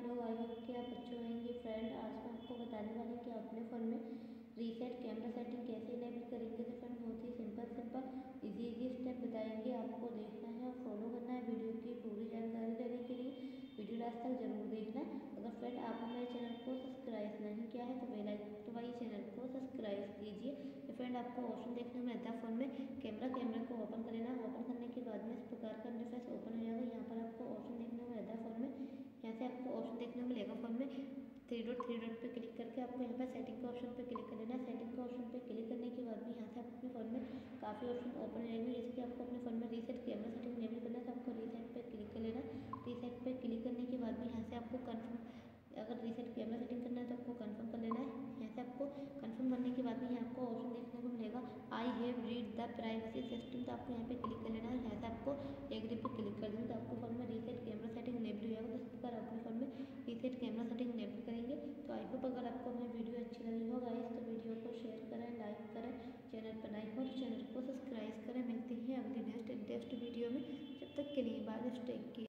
आप लोग I hope कि आप अच्छे होंगे फ्रेंड आज मैं आपको बताने वाली कि अपने फ़ोन में रीसेट कैमरा सेटिंग कैसे इनेबल करेंगे। तो फ्रेंड बहुत ही simple simple easy easy step बताएँगे। आपको देखना है और फॉलो करना है वीडियो की पूरी जानकारी लेने के लिए। वीडियो लास्ट तक ज़रूर देखना। अगर फ्रेंड आपने मेरे चैनल को सब्सक्राइब नहीं किया है तो बेल आइकन दबाइए चैनल को सब्सक्राइब कीजिए। तो फ्रेंड आपको ऑप्शन देखने को मिलता है फ़ोन में कैमरा कैमरा को ओपन कर लेना ओपन करने के बाद में इस प्रकार का इंटरफेस ओपन हो जाएगा यहाँ पर आपको ऑप्शन देखने को मिलता है फ़ोन में यहाँ से आपको ऑप्शन देखने को मिलेगा फ़ोन में थ्री डॉट थ्री डॉट पे क्लिक करके आपको यहाँ पर सेटिंग के ऑप्शन पे क्लिक कर लेना सेटिंग के ऑप्शन पे क्लिक करने के बाद भी यहाँ से आप अपने फ़ोन में काफ़ी ऑप्शन ओपन रहेंगे। जैसे कि आपको अपने फ़ोन में रीसेट कैमरा सेटिंग इनेबल करना है तो आपको रीसेट पे क्लिक कर लेना रीसेट पे क्लिक करने के बाद भी यहाँ से आपको कन्फर्म अगर रीसेट कैमरा सेटिंग करना है तो आपको कन्फर्म कर लेना है। यहाँ से आपको कन्फर्म करने के बाद भी यहाँ आपको ऑप्शन देखने को मिलेगा। I have read the privacy system तो आपको यहाँ पे क्लिक कर लेना है यहाँ से आपको एग्री पे क्लिक कर देना तो आपको फ़ोन में रीसेट कैमरा सेटिंग इनेबल हो जाएगा तो इस प्रकार अपने फ़ोन में रीसेट कैमरा सेटिंग इनेबल करेंगे तो आई होप अगर आपको हमारी वीडियो अच्छी लगी हो गाइस तो वीडियो को शेयर करें लाइक करें चैनल पर लाइक तो चैनल को सब्सक्राइब करें। मिलते हैं अगली नेक्स्ट नेक्स्ट वीडियो में। जब तक के लिए बाय स्टेक की